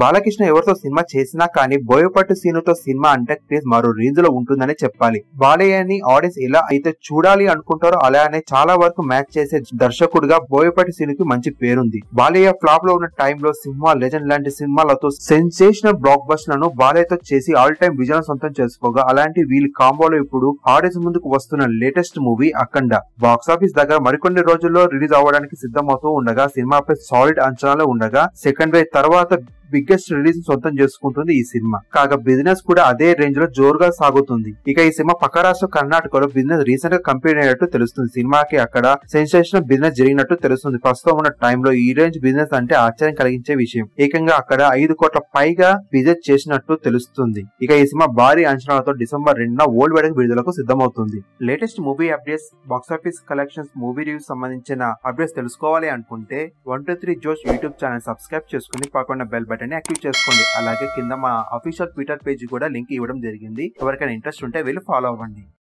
బాలకృష్ణ ఎవరితో సినిమా చేసినా కానీ బోయపట్టు సీనుతో సినిమా అంటే క్రేజ్ మరో రేంజ్లో ఉంటుందని చెప్పాలి. బాలయ్యని ఆడియన్స్ ఎలా అయితే చూడాలి అనుకుంటారో అలానే చాలా వరకు మ్యాచ్ చేసే దర్శకుడిగా బోయపట్టి సీనుకి మంచి పేరుంది. బాలయ్య ఫ్లాప్లో ఉన్న టైంలో సింహ లెజెండ్ లాంటి సినిమాలతో సెన్సేషనల్ బ్లాక్ బస్ట్లను బాలయ్యతో చేసి ఆల్ టైమ్ విజయం సొంతం చేసుకోగా అలాంటి వీళ్ళ కాంబోలో ఇప్పుడు ఆడియన్స్ ముందుకు వస్తున్న latest movie Akhanda. Box office దగ్గర మరికొన్ని రోజుల్లో రిలీజ్ అవ్వడానికి సిద్ధమవుతూ ఉండగా సినిమాపై సాలిడ్ అంచనాలు ఉండగా సెకండ్ వేవ్ తర్వాత బిగ్గెస్ట్ రిలీజ్ సొంతం చేసుకుంటుంది ఈ సినిమా. కాగా బిజినెస్ కూడా అదే రేంజ్లో జోరుగా సాగుతుంది. ఇక ఈ సినిమా పక్క రాష్ట్ర కర్ణాటకలో బిజినెస్ రీసెంట్గా కంప్లీట్ అయినట్టు తెలుస్తుంది. సినిమాకి అక్కడ సెన్సేషనల్ బిజినెస్ జరిగినట్టు తెలుస్తుంది. ప్రస్తుతం ఉన్న టైంలో ఈ రేంజ్ బిజినెస్ అంటే ఆశ్చర్యం కలిగించే విషయం. ఏకంగా అక్కడ ఐదు కోట్ల పైగా బిజినెస్ చేసినట్టు తెలుస్తుంది. ఇక ఈ సినిమా భారీ అంచనాలతో డిసెంబర్ రెండున ఓల్డ్ వెడక్ విడుదలకు సిద్ధమవుతుంది. Latest movie updates box office collections movie reviews సంబంధించిన అప్డేట్స్ తెలుసుకోవాలి అనుకుంటే one two three Josh YouTube channel subscribe చేసుకుని పక్కన బెల్ బటన్ యాక్టివ్ చేసుకోండి. అలాగే కింద మా అఫీషియల్ ట్విట్టర్ పేజ్ కూడా లింక్ ఇవ్వడం జరిగింది. ఎవరికైనా ఇంట్రెస్ట్ ఉంటే వెళ్ళి ఫాలో అవ్వండి.